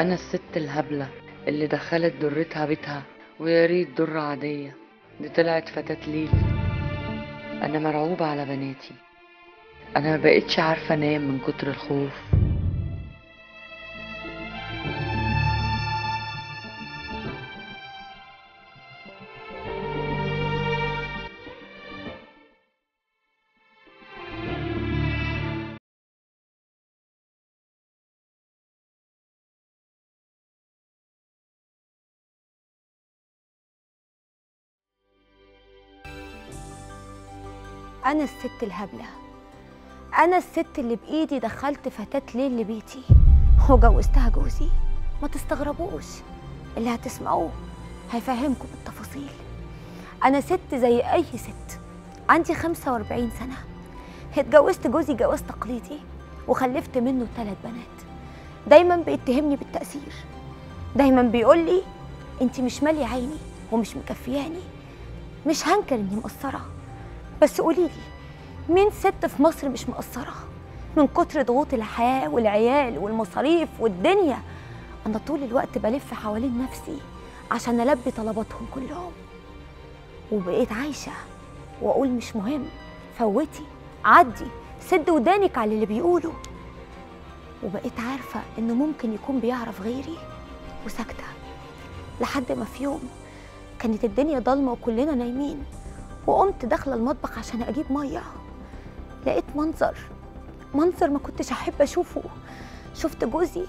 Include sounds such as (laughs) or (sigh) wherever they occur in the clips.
أنا الست الهبلة اللي دخلت درتها بيتها ويا ريت درة عادية. دي طلعت فتاة ليل أنا مرعوبة على بناتي. أنا ما بقتش عارفة أنام من كتر الخوف. أنا الست الهبلة. أنا الست اللي بإيدي دخلت فتاة ليل لبيتي. وجوزتها جوزي. ما تستغربوش. اللي هتسمعوه هيفهمكم بالتفاصيل أنا ست زي أي ست. عندي 45 سنة. اتجوزت جوزي جواز تقليدي. وخلفت منه ثلاث بنات. دايما بيتهمني بالتأثير. دايما بيقول لي انت مش مالية عيني ومش مكفياني. مش هنكر إني مقصرة. بس قولي لي مين ست في مصر مش مقصرة؟ من كتر ضغوط الحياة والعيال والمصاريف والدنيا أنا طول الوقت بلف حوالين نفسي عشان ألبي طلباتهم كلهم. وبقيت عايشة وأقول مش مهم فوتي عدي سد ودانك على اللي بيقولوا وبقيت عارفة إنه ممكن يكون بيعرف غيري وساكتة لحد ما في يوم كانت الدنيا ضلمة وكلنا نايمين. وقمت داخلة المطبخ عشان أجيب مية. لقيت منظر منظر ما كنتش أحب أشوفه. شفت جوزي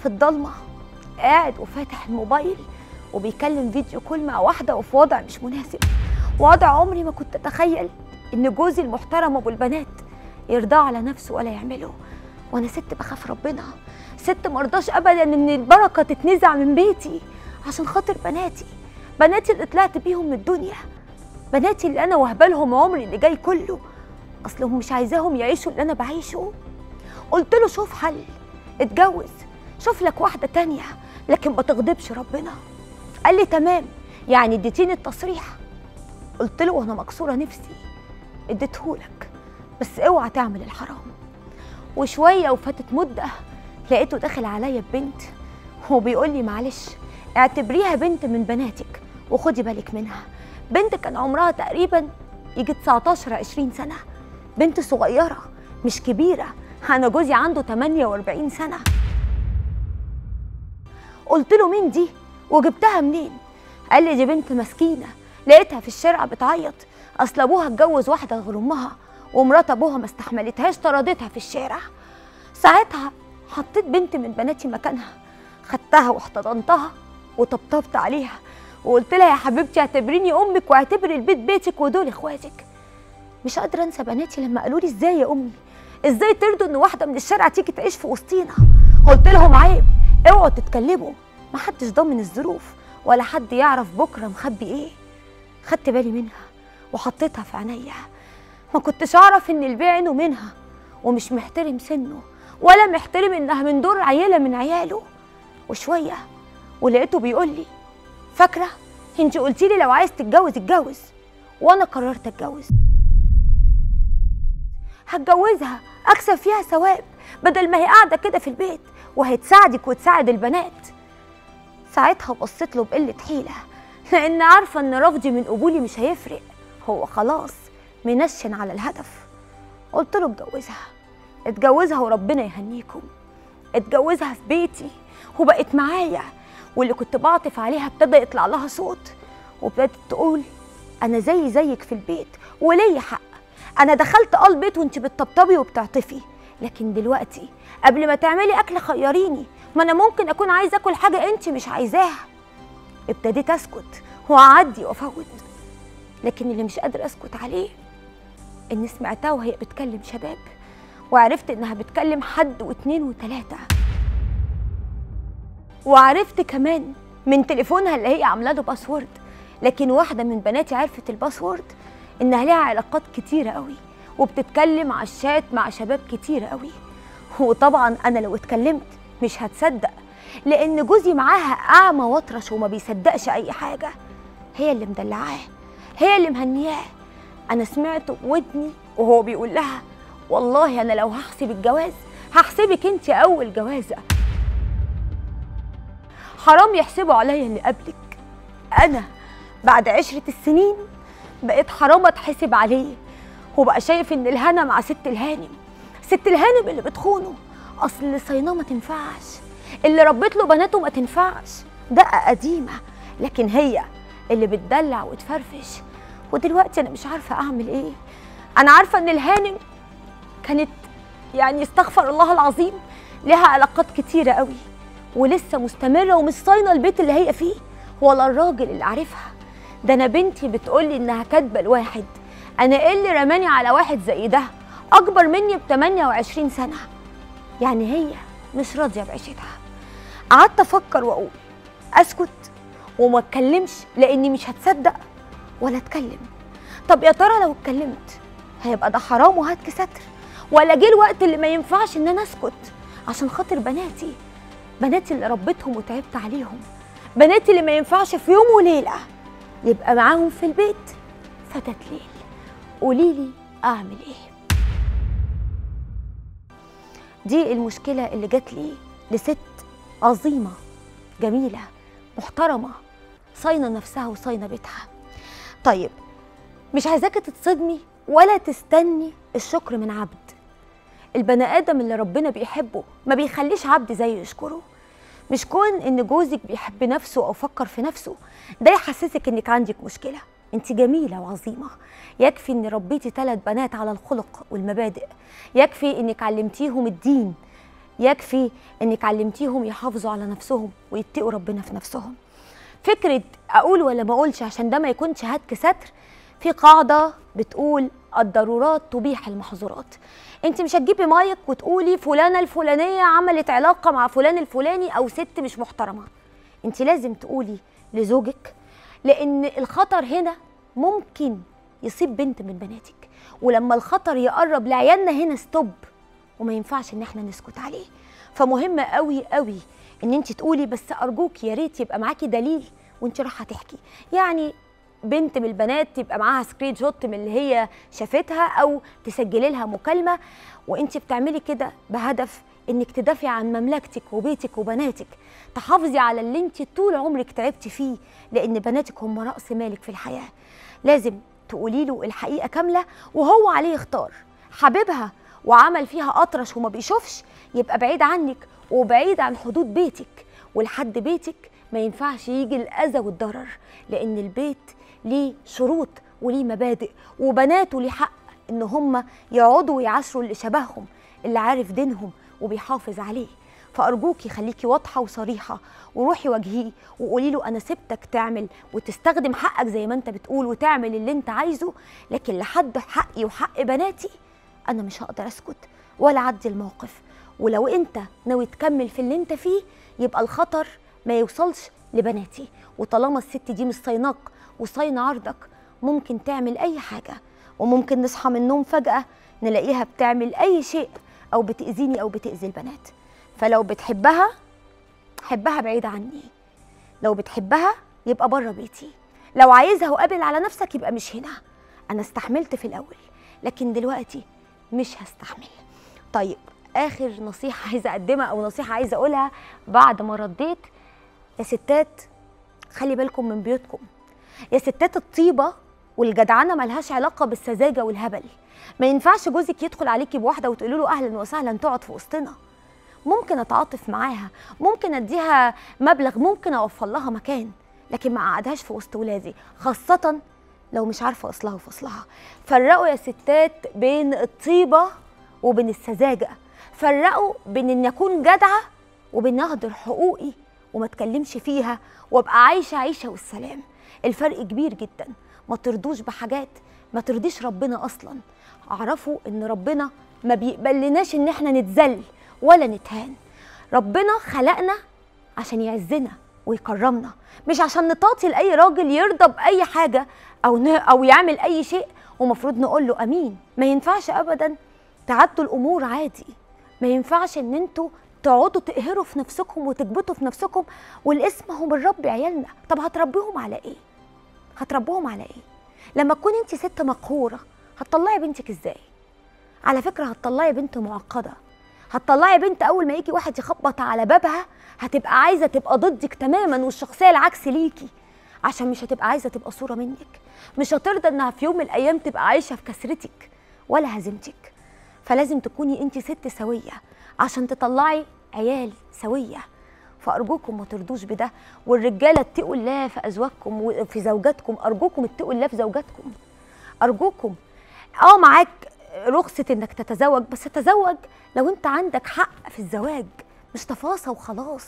في الضلمة قاعد وفاتح الموبايل وبيكلم فيديو كول مع واحدة وفي وضع مش مناسب. وضع عمري ما كنت أتخيل إن جوزي المحترم أبو البنات يرضى على نفسه ولا يعمله. وأنا ست بخاف ربنا. ست مرضاش ابدا إن البركة تتنزع من بيتي عشان خاطر بناتي. بناتي اللي طلعت بيهم من الدنيا. بناتي اللي أنا وهبالهم عمري اللي جاي كله. أصلهم مش عايزاهم يعيشوا اللي أنا بعيشه. قلت له شوف حل اتجوز شوف لك واحدة تانية لكن ما تغضبش ربنا. قال لي تمام يعني اديتيني التصريح. قلت له وأنا مكسورة نفسي اديتهولك بس اوعى تعمل الحرام. وشوية وفاتت مدة لقيته داخل عليا ببنت وبيقول لي معلش اعتبريها بنت من بناتك وخدي بالك منها. بنت كان عمرها تقريبا يجي 19 20 سنة. بنت صغيرة مش كبيرة. أنا جوزي عنده 48 سنة. قلت له مين دي؟ وجبتها منين؟ قال لي دي بنت مسكينة. لقيتها في الشارع بتعيط. أصل أبوها اتجوز واحدة غير أمها ومرات أبوها ما استحملتهاش طردتها في الشارع. ساعتها حطيت بنت من بناتي مكانها. خدتها واحتضنتها وطبطبت عليها. وقلت لها يا حبيبتي اعتبريني أمك واعتبري البيت بيتك ودول إخواتك. مش قادرة أنسى بناتي لما قالوا لي إزاي يا أمي؟ إزاي ترضوا إن واحدة من الشارع تيجي تعيش في وسطينا؟ قلت لهم عيب اوعوا تتكلموا. محدش ضامن الظروف ولا حد يعرف بكرة مخبي إيه. خدت بالي منها وحطيتها في عينيا. ما كنتش أعرف إن البيع عينه منها ومش محترم سنه ولا محترم إنها من دور عيله من عياله. وشوية ولقيته بيقول لي فاكرة؟ انت قلتي لي لو عايز تتجوز اتجوز وأنا قررت اتجوز. هتجوزها اكسب فيها ثواب بدل ما هي قاعدة كده في البيت وهتساعدك وتساعد البنات. ساعتها بصيت له بقلة حيلة لأن عارفة إن رفضي من قبولي مش هيفرق. هو خلاص منشن على الهدف. قلت له اتجوزها. اتجوزها وربنا يهنيكم. اتجوزها في بيتي وبقت معايا. واللي كنت بعطف عليها ابتدى يطلع لها صوت وابتدت تقول أنا زي زيك في البيت وليا حق. أنا دخلت آه البيت وأنت بتطبطبي وبتعطفي. لكن دلوقتي قبل ما تعملي أكل خيريني. ما أنا ممكن أكون عايزه آكل حاجة أنت مش عايزاها. ابتديت أسكت وأعدي وأفوت. لكن اللي مش قادرة أسكت عليه إني سمعتها وهي بتكلم شباب وعرفت إنها بتكلم حد واتنين وتلاتة. وعرفت كمان من تليفونها اللي هي عاملة له password لكن واحدة من بناتي عرفت ال password انها ليها علاقات كتيرة قوي وبتتكلم على الشات مع شباب كتيرة قوي. وطبعا أنا لو اتكلمت مش هتصدق لأن جوزي معاها أعمى وأطرش وما بيصدقش أي حاجة. هي اللي مدلعاه هي اللي مهنياه. أنا سمعته بودني وهو بيقول لها والله أنا لو هحسب الجواز هحسبك أنت أول جوازة. حرام يحسبوا عليا اللي قبلك. أنا بعد عشرة السنين بقيت حرام أتحسب عليه وبقى شايف إن الهنا مع ست الهانم. ست الهانم اللي بتخونه. أصل اللي صيناه ما تنفعش. اللي ربت له بناته ما تنفعش. دقه قديمة لكن هي اللي بتدلع وتفرفش. ودلوقتي أنا مش عارفة أعمل إيه. أنا عارفة إن الهانم كانت يعني استغفر الله العظيم لها علاقات كتيرة قوي. ولسه مستمرة ومش صاينة البيت اللي هي فيه. ولا الراجل اللي عارفها. ده أنا بنتي بتقولي إنها كاتبة لواحد. أنا إيه اللي رماني على واحد زي ده؟ أكبر مني ب 28 سنة. يعني هي مش راضية بعيشتها. قعدت أفكر وأقول أسكت وما أتكلمش لأني مش هتصدق ولا أتكلم. طب يا ترى لو اتكلمت هيبقى ده حرام وهتك ستر؟ ولا جه الوقت اللي ما ينفعش إن أنا أسكت عشان خاطر بناتي؟ بناتي اللي ربيتهم وتعبت عليهم. بناتي اللي ما ينفعش في يوم وليلة يبقى معاهم في البيت فتاة ليل. قوليلي أعمل إيه؟ دي المشكلة اللي جات لي لست عظيمة جميلة محترمة صاينة نفسها وصاينة بيتها. طيب مش عايزاكي تتصدمي ولا تستني الشكر من عبد. البني آدم اللي ربنا بيحبه ما بيخليش عبد زيه يشكره. مش كون إن جوزك بيحب نفسه أو فكر في نفسه ده يحسسك إنك عندك مشكلة. أنت جميلة وعظيمة. يكفي إن ربيتي ثلاث بنات على الخلق والمبادئ. يكفي إنك علمتيهم الدين. يكفي إنك علمتيهم يحافظوا على نفسهم ويتقوا ربنا في نفسهم. فكرة أقول ولا ما أقولش عشان ده ما يكونش هتك ستر في قاعدة بتقول الضرورات تبيح المحظورات. انت مش هتجيبي مايك وتقولي فلانة الفلانية عملت علاقة مع فلان الفلاني أو ست مش محترمة. انت لازم تقولي لزوجك لأن الخطر هنا ممكن يصيب بنت من بناتك. ولما الخطر يقرب لعيالنا هنا stop وما ينفعش إن إحنا نسكت عليه. فمهم قوي قوي إن انت تقولي بس أرجوك يا ريت يبقى معاكي دليل وانت رايحة تحكي. يعني بنت من البنات يبقى معاها screenshot من اللي هي شافتها أو تسجلي لها مكالمة. وأنت بتعملي كده بهدف إنك تدافعي عن مملكتك وبيتك وبناتك. تحافظي على اللي أنت طول عمرك تعبتي فيه لأن بناتك هم رأس مالك في الحياة. لازم تقولي له الحقيقة كاملة وهو عليه يختار حبيبها وعمل فيها أطرش وما بيشوفش يبقى بعيد عنك وبعيد عن حدود بيتك. ولحد بيتك ما ينفعش يجي الأذى والضرر لأن البيت ليه شروط وليه مبادئ وبناته ليه حق إن هم يقعدوا ويعاشروا اللي شبههم اللي عارف دينهم وبيحافظ عليه. فارجوكي خليكي واضحة وصريحة وروحي واجهيه وقولي له أنا سبتك تعمل وتستخدم حقك زي ما أنت بتقول وتعمل اللي أنت عايزه لكن لحد حقي وحق بناتي أنا مش هقدر أسكت ولا أعدي الموقف. ولو أنت ناوي تكمل في اللي أنت فيه يبقى الخطر ما يوصلش لبناتي. وطالما الست دي مش صيناك وصاينه عرضك ممكن تعمل أي حاجة وممكن نصحى من النوم فجأة نلاقيها بتعمل أي شيء أو بتأذيني أو بتأذي البنات. فلو بتحبها حبها بعيد عني. لو بتحبها يبقى بره بيتي. لو عايزها وقابل على نفسك يبقى مش هنا. أنا استحملت في الأول لكن دلوقتي مش هستحمل. طيب آخر نصيحة عايزة أقدمها أو نصيحة عايزة أقولها بعد ما رديت يا ستات خلي بالكم من بيوتكم. يا ستات الطيبة والجدعنة ملهاش علاقة بالسذاجة والهبل. ما ينفعش جوزك يدخل عليكي بواحدة وتقولي له أهلا وسهلا تقعد في وسطنا. ممكن أتعاطف معاها ممكن أديها مبلغ ممكن أوفر لها مكان لكن ما أقعدهاش في وسط ولادي خاصة لو مش عارفة أصلها وفصلها. فرقوا يا ستات بين الطيبة وبين السذاجة. فرقوا بين إن أكون جدعة وبين أهدر حقوقي وما أتكلمش فيها وأبقى عايشة عيشة والسلام. الفرق كبير جدا. ما ترضوش بحاجات ما ترضيش ربنا أصلا. اعرفوا إن ربنا ما بيقبلناش إن إحنا نتذل ولا نتهان. ربنا خلقنا عشان يعزنا ويكرمنا مش عشان نطاطي لأي راجل يرضى بأي حاجة أو. أو يعمل أي شيء ومفروض نقول له آمين. ما ينفعش ابدا تعدوا الأمور عادي. ما ينفعش إن أنتوا تقعدوا تقهروا في نفسكم وتكبتوا في نفسكم والاسم هو بنربي عيالنا. طب هتربيهم على إيه؟ هتربوهم على إيه؟ لما تكون انت ست مقهورة هتطلعي بنتك إزاي؟ على فكرة هتطلعي بنت معقدة. هتطلعي بنت أول ما يجي واحد يخبط على بابها هتبقى عايزة تبقى ضدك تماما والشخصية العكس ليكي. عشان مش هتبقى عايزة تبقى صورة منك. مش هترضى إنها في يوم من الأيام تبقى عايشة في كسرتك ولا هزيمتك فلازم تكوني انت ست سوية. عشان تطلعي عيال سوية. فأرجوكم ما ترضوش بده. والرجالة اتقوا الله في أزواجكم وفي زوجاتكم. أرجوكم اتقوا الله في زوجاتكم. أرجوكم. آه معاك رخصة إنك تتزوج بس تتزوج لو أنت عندك حق في الزواج. مش تفاصى وخلاص.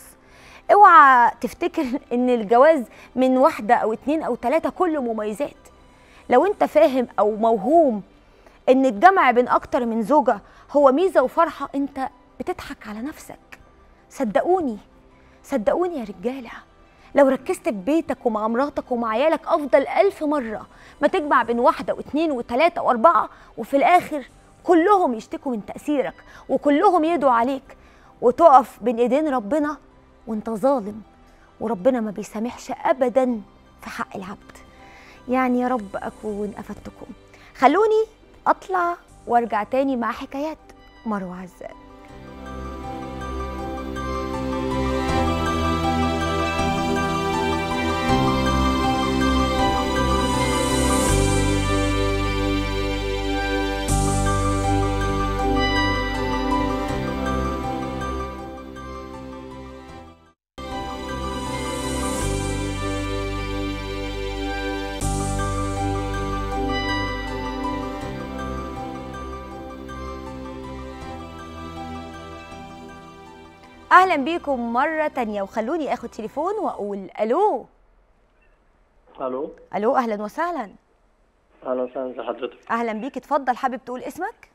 اوعى تفتكر (laughs) إن الجواز من واحدة أو اتنين أو تلاتة كله مميزات. لو أنت فاهم أو موهوم إن الجمع بين أكتر من زوجة هو ميزة وفرحة أنت بتضحك على نفسك. صدقوني صدقوني يا رجالة لو ركزت في بيتك ومع مراتك ومع عيالك أفضل ألف مرة ما تجمع بين واحدة واثنين وثلاثه وأربعة وفي الآخر كلهم يشتكوا من تأثيرك وكلهم يدعوا عليك وتقف بين إيدين ربنا وأنت ظالم وربنا ما بيسامحش ابدا في حق العبد. يعني يا رب أكون أفدتكم. خلوني أطلع وأرجع تاني مع حكايات مروة عزام أهلا بيكم مرة تانية وخلوني اخد تليفون وأقول ألو. ألو. ألو أهلا وسهلا. أهلا وسهلا ازي حضرتك. أهلا بيك اتفضل. حابب تقول اسمك؟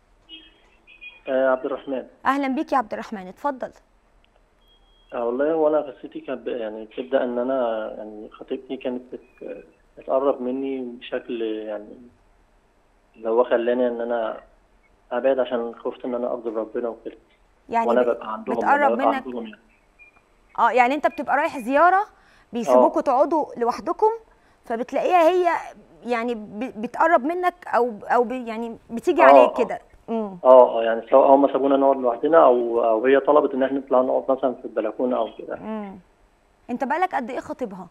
آه عبد الرحمن. أهلا بيك يا عبد الرحمن اتفضل. آه والله هو أنا قصتي كانت يعني بتبدأ إن أنا يعني خطيبتي كانت بت- بتقرب مني بشكل يعني اللي هو خلاني إن أنا أبعد عشان خفت إن أنا اغضب ربنا وكده. يعني وأنا ب- ببقى عندهم بتقرب ببقى منك. عندهم يعني. آه يعني أنت بتبقى رايح زيارة بيسيبوكوا تقعدوا لوحدكم فبتلاقيها هي يعني بتقرب منك أو أو يعني بتيجي آه، عليك آه. كده. آه آه يعني سواء هم سابونا نقعد لوحدنا أو أو هي طلبت إن إحنا نطلع نقعد مثلا في البلكونة أو كده. أنت بقالك قد إيه خاطبها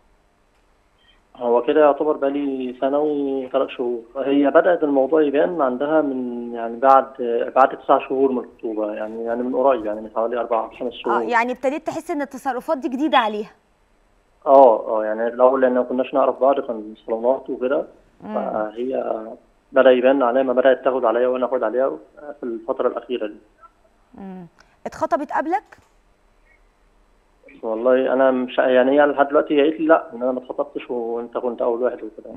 هو كده يعتبر بقالي سنة وثلاث شهور. هي بدأت الموضوع يبان عندها من يعني بعد بعد تسع شهور من الخطوبة يعني يعني من قريب يعني من حوالي أربع خمس آه شهور يعني ابتديت تحس إن التصرفات دي جديدة عليها. آه آه يعني الأول لأن ما كناش نعرف بعض كان صالونات وكده. فهي بدأ يبان عليها ما بدأت تاخد عليا وأنا آخد عليها في الفترة الأخيرة دي. امم اتخطبت قبلك؟ والله أنا مش يعني هي لحد دلوقتي قالت لي لا إن أنا ما اتخطبتش وأنت كنت أول واحد وكده.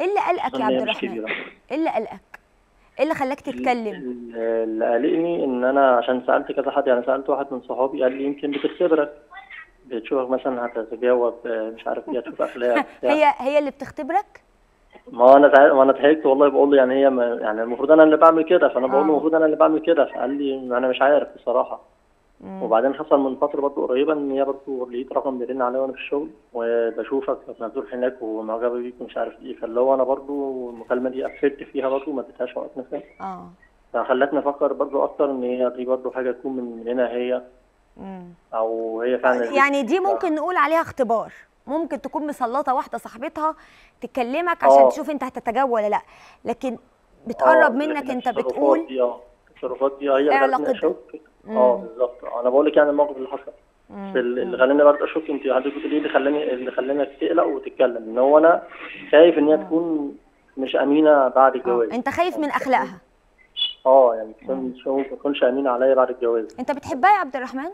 إيه اللي قلقك يا عبد الرحمن؟ إيه اللي قلقك؟ إيه اللي خلاك تتكلم؟ ال- اللي قلقني إن أنا عشان سألت كذا حد يعني سألت واحد من صحابي قال لي يمكن بتختبرك. بتشوفك مثلا هتتجاوب آه، مش عارف إيه هتشوف اخلاق بتاع. (laughs) هي هي اللي بتختبرك؟ ما أنا ما أنا ضحكت والله بقول له يعني هي ما يعني المفروض أنا اللي بعمل كده فأنا بقول آه. له المفروض أنا اللي بعمل كده فقال لي أنا مش عارف بصراحة. مم. وبعدين حصل من فترة برضه قريبة إن هي برضه لقيت رقم بيرن عليا وأنا في الشغل وبشوفك بتروح هناك ومعجبة بيك ومش عارف إيه. فاللي هو أنا برضه المكالمة دي قفلت فيها برضه ما اديتهاش وقت نفسي آه. فخلتني أفكر برضو أكتر إن هي دي برضو حاجة تكون من هنا هي. مم. أو هي فعلا يعني دي ممكن نقول عليها اختبار. ممكن تكون مسلطة واحدة صاحبتها تكلمك عشان آه. تشوف أنت هتتجاوب ولا لأ. لكن بتقرب منك أنت التصرفات بتقول دي آه. التصرفات دي هي إيه آه بالظبط. أنا بقول لك يعني الموقف اللي حصل. مم. اللي خلاني برضه اشك انت حضرتك بتقولي إيه اللي خلاني اللي خلاني تقلق وتتكلم؟ ان هو أنا خايف إن هي تكون مش أمينة بعد آه. الجواز. انت خايف من أخلاقها. آه يعني ما تكونش أمينة عليا بعد الجواز. انت بتحبها يا عبد الرحمن؟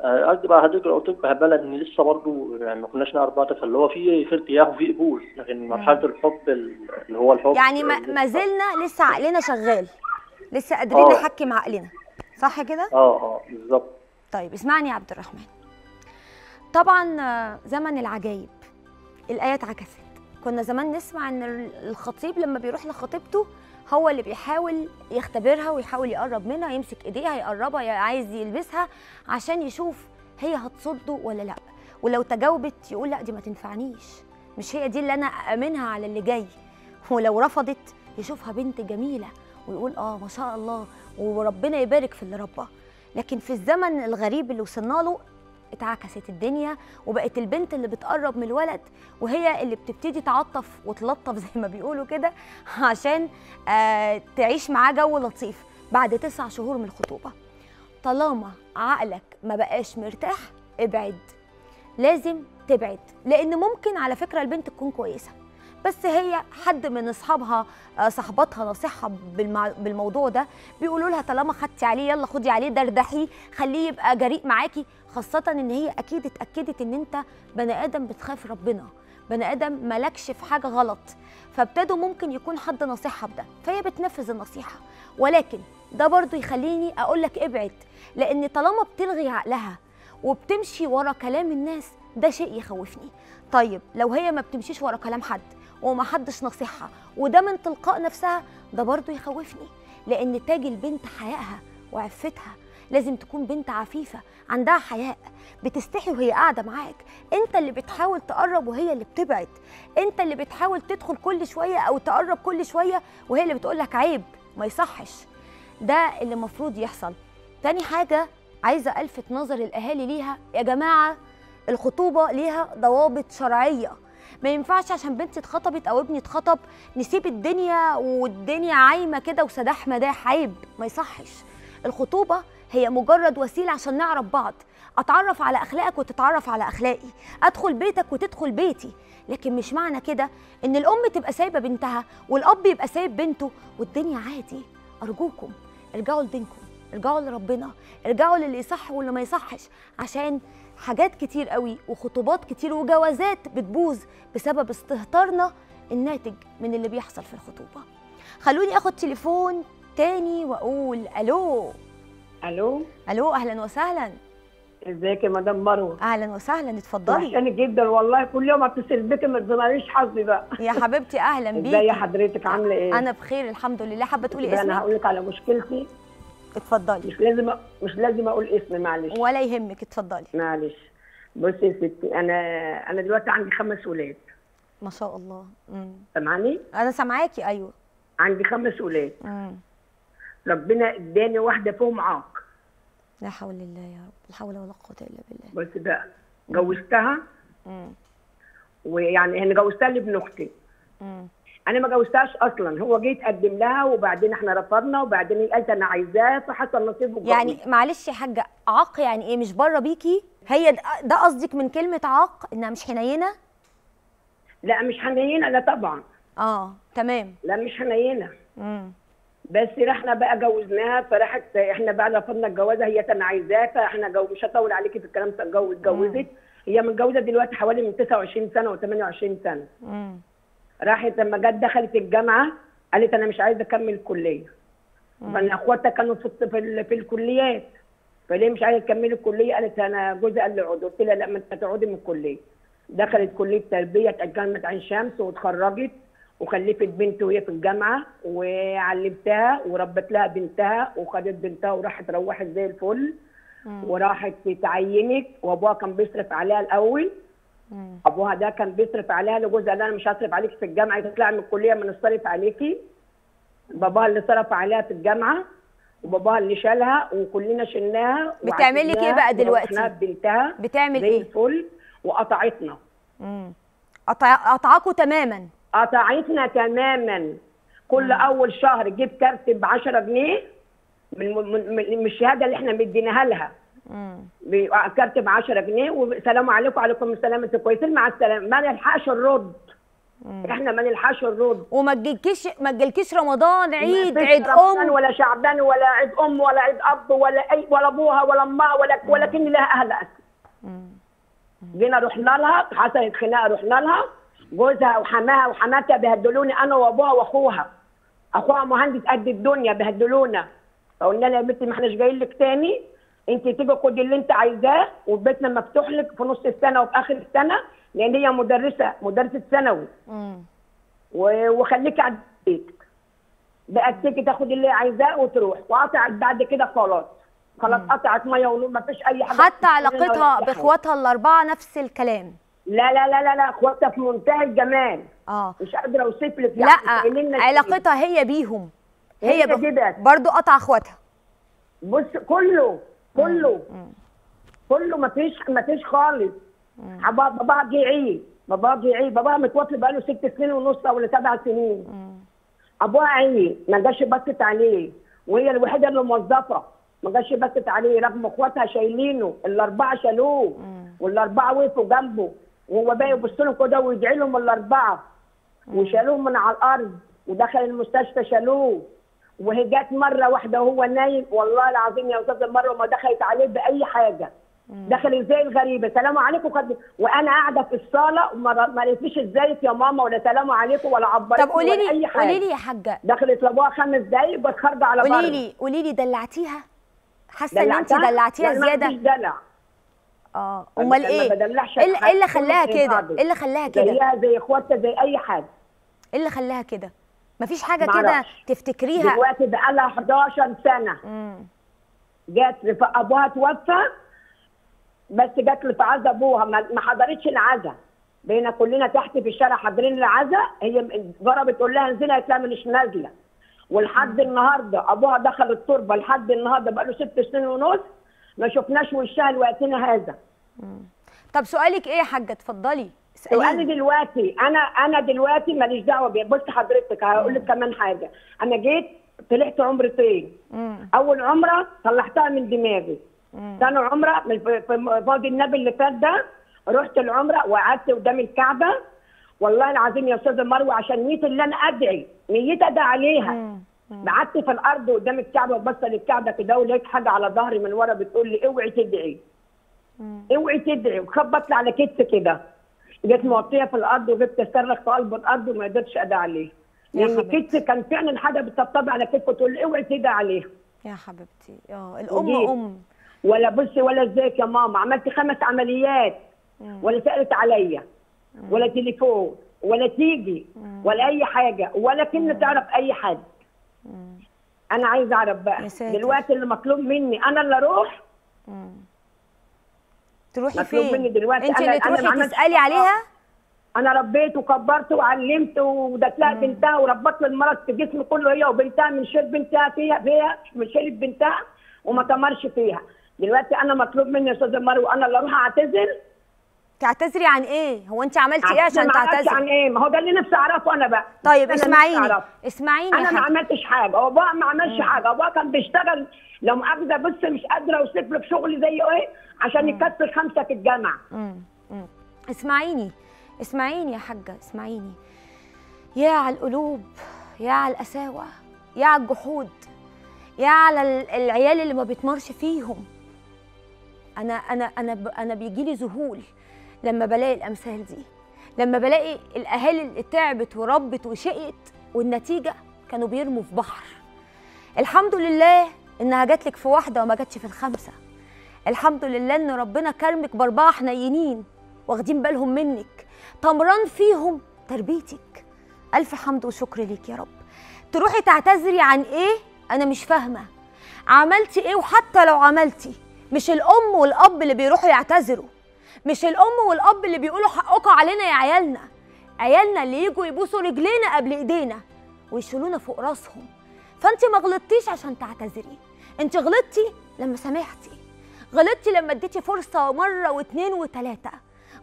آه، قصدي بقى حضرتك لو قلت لك بحبها لأن لسه برضه يعني ما كناش نعرف بعض فاللي هو في في ارتياح وفي قبول. لكن مرحلة الحب اللي هو الحب يعني ما زلنا لسه عقلنا شغال. لسه قادرين آه. نحكم عقلنا. صح كده؟ آه آه بالظبط. طيب اسمعني يا عبد الرحمن. طبعا آه، زمن العجايب. الايات عكست كنا زمان نسمع إن ال- الخطيب لما بيروح لخطيبته هو اللي بيحاول يختبرها ويحاول يقرب منها يمسك إيديها يقربها عايز يلبسها عشان يشوف هي هتصده ولا لأ. ولو تجاوبت يقول لأ دي ما تنفعنيش. مش هي دي اللي أنا امنها على اللي جاي. ولو رفضت يشوفها بنت جميلة. ويقول آه ما شاء الله وربنا يبارك في اللي رباه. لكن في الزمن الغريب اللي وصلنا له اتعكست الدنيا وبقت البنت اللي بتقرب من الولد وهي اللي بتبتدي تعطف وتلطف (laughs) زي ما بيقولوا كده عشان آه تعيش معاه جو لطيف بعد تسع شهور من الخطوبة. طالما عقلك ما بقاش مرتاح ابعد. لازم تبعد لأن ممكن على فكرة البنت تكون كويسة. بس هي حد من أصحابها آه، صاحباتها نصيحها بالمع... بالموضوع ده بيقولوا لها طالما خدتي عليه يلا خدي عليه دردحيه خليه يبقى جريء معاكي خاصة إن هي أكيد اتأكدت إن أنت بني آدم بتخاف ربنا بني آدم مالكش في حاجة غلط فابتدوا ممكن يكون حد نصيحها بده فهي بتنفذ النصيحة ولكن ده برضو يخليني أقول لك ابعد لأن طالما بتلغي عقلها وبتمشي ورا كلام الناس ده شيء يخوفني. طيب لو هي ما بتمشيش ورا كلام حد وما حدش نصيحها وده من تلقاء نفسها. ده برضو يخوفني لأن تاج البنت حيائها وعفتها لازم تكون بنت عفيفة عندها حياء بتستحي وهي قاعدة معاك. أنت اللي بتحاول تقرب وهي اللي بتبعد. أنت اللي بتحاول تدخل كل شوية أو تقرب كل شوية وهي اللي بتقولك عيب ما يصحش. ده اللي المفروض يحصل. تاني حاجة عايزة ألفت نظر الأهالي ليها. يا جماعة الخطوبة ليها ضوابط شرعية. ما ينفعش عشان بنتي اتخطبت أو ابني اتخطب نسيب الدنيا والدنيا عايمة كده وسداح مداح عيب ما يصحش. الخطوبة هي مجرد وسيلة عشان نعرف بعض أتعرف على أخلاقك وتتعرف على أخلاقي أدخل بيتك وتدخل بيتي. لكن مش معنى كده إن الأم تبقى سايبة بنتها والأب يبقى سايب بنته والدنيا عادي. أرجوكم ارجعوا لدينكم ارجعوا لربنا ارجعوا للي يصح واللي ما يصحش عشان حاجات كتير قوي وخطوبات كتير وجوازات بتبوظ بسبب استهتارنا الناتج من اللي بيحصل في الخطوبة. خلوني آخد تليفون تاني وأقول ألو؟ ألو؟ ألو أهلا وسهلا. إزيك يا مدام مروة؟ أهلا وسهلا اتفضلي. وحشاني جدا والله كل يوم أتصل بك ما تظهريش حظي بقى. يا حبيبتي أهلا بيكي. ازي حضرتك؟ عاملة إيه؟ أنا بخير الحمد لله. حابة تقولي بقى أنا اسمك؟ هقول لك على مشكلتي. اتفضلي. مش لازم مش لازم أقول اسم معلش. ولا يهمك اتفضلي. معلش. بصي يا ستي أنا أنا دلوقتي عندي خمس ولاد. ما شاء الله. سامعاني أنا سامعاكي أيوه. عندي خمس ولاد. امم ربنا اداني واحدة فيهم عاق. لا حول الله يا رب لا حول ولا قوة إلا بالله. بس بقى جوزتها ويعني أنا جوزتها لابن أختي. امم أنا ما جوزتهاش أصلا. هو جه يتقدم لها وبعدين إحنا رفضنا وبعدين قالت أنا عايزاه فحصل نصيب واتجوز. يعني معلش يا حاجة عاق يعني إيه؟ مش بره بيكي؟ هي ده- قصدك من كلمة عاق إنها مش حنينة؟ لا مش حنينة. لا طبعا. آه تمام. لا مش حنينة. امم بس رحنا بقى جوزناها فراحت إحنا بقى رفضنا الجوازة. هي كان عايزاه فإحنا جو مش هطول عليكي في الكلام اتجوز اتجوزت هي متجوزه دلوقتي حوالي من 29 سنة و 28 سنة. امم راحت لما جت دخلت الجامعة قالت أنا مش عايزة أكمل كلية. فانا أخواتها كانوا في في, في الكليات. فليه مش عايزة تكملي الكلية؟ قالت أنا جوزي قال لي اقعدي قلت لها لا ما أنت هتقعدي من الكلية. دخلت كلية تربية اتجمعت عين شمس واتخرجت وخلفت بنت وهي في الجامعة وعلمتها وربت لها بنتها وخدت بنتها وراحت روحت زي الفل. وراحت اتعينت وأبوها كان بيصرف عليها الأول. امم ابوها ده كان بيصرف عليها لجوزها قال أنا مش هصرف عليكي في الجامعة تطلعي من الكليه ما نصرف عليكي. باباها اللي صرف عليها في الجامعة وباباها اللي شالها وكلنا شلناها بتعمل لك إيه بقى دلوقتي؟ بنتها. بتعمل إيه؟ الفل وقطعتنا. امم قطع قطعكوا تماما؟ قطعتنا تماما. كل أول شهر جيب كارت ب 10 جنيه من من من الشهادة اللي إحنا مديناها لها. امم ب- كارت ب 10 جنيه والسلام عليكم وعليكم السلام أنتوا كويسين مع السلامه ما نلحقش نرد إحنا ما نلحقش نرد وما تجيلكيش ما تجيلكيش رمضان عيد عيد أم. ولا شعبان ولا عيد أم ولا عيد أب ولا اي ولا أبوها ولا أمها ولا ولا كن لها أهل أصلا جينا رحنا لها حصلت خناقة رحنا لها. جوزها وحماها وحماتها بهدلوني أنا وأبوها وأخوها. أخوها مهندس قد الدنيا بهدلونا فقلنا لها يا بنتي ما إحناش جايين لك تاني. انت تيجي خدي اللي انت عايزاه وبيتنا مفتوح لك في نص السنة وفي آخر السنة لأن هي مدرسة مدرسة ثانوي. امم وخليكي على بيتك. بقت تيجي تاخد اللي عايزاه وتروح. وقطعت بعد كده خلاص. خلاص قطعت مية ونور ما فيش أي حاجة. حتى علاقتها. بإخواتها الأربعة نفس الكلام. لا لا لا لا لا إخواتها في منتهى الجمال. آه. مش قادرة أوصف لك لا يعني لنا علاقتها هي بيهم. هي هي ب- كده برضو قطع إخواتها. بص كله. كله. كله ما فيش ما فيش خالص. بابا جه عيد. بابا جه عيد. بابا متوفي بقاله ست سنين ونص ولا سبع سنين. ابوها عيد. ما جاش بصت عليه وهي الوحيدة اللي موظفة. ما جاش بصت عليه رغم إخواتها شايلينه. الأربعة شالوه. والأربعة وقفوا جنبه. وهو بقى يبص لهم كده ويدعي لهم الأربعة. وشالوه من على الأرض. ودخل المستشفى شالوه. وهي جت مرة واحدة وهو نايم والله العظيم يا استاذه مرة ما دخلت عليه بأي حاجة. دخلت زي الغريبة؟ سلام عليكم قد... وأنا قاعدة في الصالة وما ما قالتليش ازيك يا ماما ولا سلام عليكم ولا عبرتني طب قولي ولا أي لي حاجة. قولي لي يا حاجة. دخلت لابوها خمس دقايق بس خارجه على بره قولي لي قولي لي دلعتيها؟ حاسة إن انت؟ دلعتيها زيادة؟ فيش دلع. آه أمال ما إيه؟ إيه اللي- إيه. خلاها كده. إيه اللي خلاها كده؟ زيها زي إخواتها زي أي حد إيه اللي خلاها كده؟ مفيش حاجة كده. تفتكريها؟ دلوقتي بقى لها 11 سنة. مم. جات لي أبوها توفى بس في عزا أبوها. ما حضرتش العزا بقينا كلنا تحت في الشارع حاضرين العزا هي ضربت تقول لها انزلي قالت لها مش نازلة. ولحد النهارده أبوها دخل التربة. لحد النهارده بقى له ست سنين ونص ما شفناش وشها لوقتنا هذا. طب سؤالك إيه يا حاجة؟ اتفضلي. وأنا دلوقتي أنا أنا دلوقتي ماليش دعوة بيه بص حضرتك هقول لك كمان حاجة. أنا جيت طلعت عمرتين مم. أول عمرة طلعتها من دماغي. ثاني عمرة من- فاضي النبي اللي فات ده رحت العمرة وقعدت قدام الكعبة. والله العظيم يا أستاذة مروة عشان نيت اللي أنا أدعي نيت أدعي عليها. قعدت في الأرض قدام الكعبة وبص للكعبة كده ولقيت حاجة على ظهري من ورا بتقول لي أوعي تدعي. أوعي تدعي وخبط لي على كتفي كده. جيت موطية في الأرض وجبت اصرخ في قلب الأرض وما قدرتش أدعي عليه. لأن. كتفي كان فعلا حاجة بتطبطب على كتفي تقول اوعي تدعي عليها يا حبيبتي. آه الأم ودي- أم. ولا بصي ولا ازيك يا ماما. عملت خمس عمليات. مم. ولا سألت عليا. ولا تليفون. ولا تيجي. ولا أي حاجة. ولا كلمة تعرف أي حد. مم. أنا عايزة أعرف بقى. دلوقتي اللي مطلوب مني أنا اللي أروح؟ مم. تروحي فين؟ مني دلوقتي. انت أنا- اللي أنا تروحي عملتش تسألي عليها؟ أنا ربيت وكبرت وعلمت ودت لها بنتها وربطت لي المرض في جسمي كله هي وبنتها من شيل بنتها فيها فيها من شيلت بنتها وما تمرش فيها. دلوقتي أنا مطلوب مني يا أستاذة مروه أنا اللي أروح أعتذر تعتذري عن إيه؟ هو أنت عملتي إيه عشان أعرفش عن تعتذري؟ إيه؟ ما هو ده اللي نفسي أعرفه أنا بقى. طيب اسمعيني. اسمعيني أنا ما حاجة عملتش حاجة. هو بابا ما عملش حاجة. بابا كان بيشتغل لو مؤاخذة بص مش قادرة أوصف لك شغلي زي إيه عشان يكسر خمسة في الجامعة. مم. مم. اسمعيني. اسمعيني يا حاجة. اسمعيني. يا على القلوب. يا على القساوة. يا على الجحود. يا على ال- العيال اللي ما بيتمرش فيهم. أنا أنا أنا أنا بيجي لي ذهول. لما بلاقي الأمثال دي لما بلاقي الأهالي اللي تعبت وربت وشقت والنتيجة كانوا بيرموا في بحر. الحمد لله إنها جات لك في واحدة وما جاتش في الخمسة. الحمد لله إن ربنا كرمك بأربعة حنينين واخدين بالهم منك طمران فيهم تربيتك. ألف حمد وشكر ليك يا رب. تروحي تعتذري عن إيه؟ أنا مش فاهمة. عملتي إيه؟ وحتى لو عملتي مش الأم والأب اللي بيروحوا يعتذروا. مش الأم والأب اللي بيقولوا حقكم علينا يا عيالنا. عيالنا اللي يجوا يبوسوا رجلينا قبل إيدينا ويشيلونا فوق راسهم. فأنت ما غلطتيش عشان تعتذري. أنت غلطتي لما سامحتي غلطتي لما اديتي فرصة مرة واتنين وتلاتة.